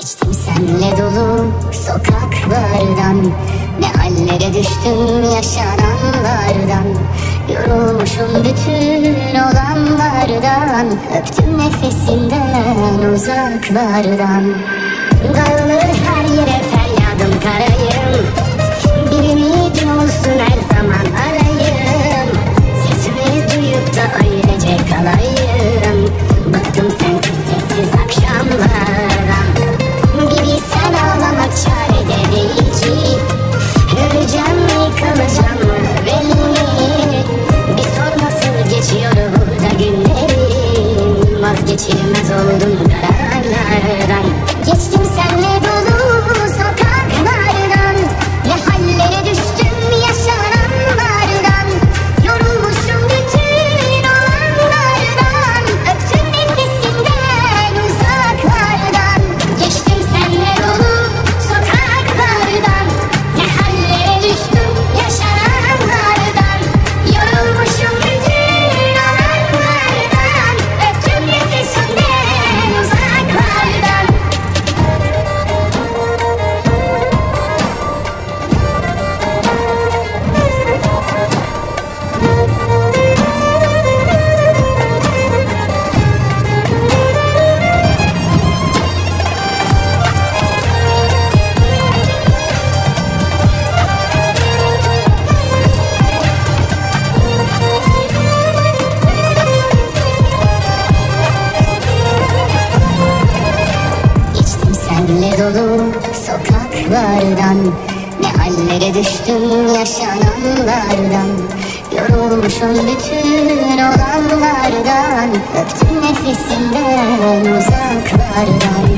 Geçtim senle dolu sokaklardan. Ne hallere düştüm yaşananlardan. Yorulmuşum bütün olanlardan. Öptüm nefesinden uzaklardan. Dağılır Anadolu'dum Halle dolu sokaklardan. Ne hallere düştüm yaşananlardan. Yorulmuşum bütün olanlardan. Öptüm nefesimden uzaklardan.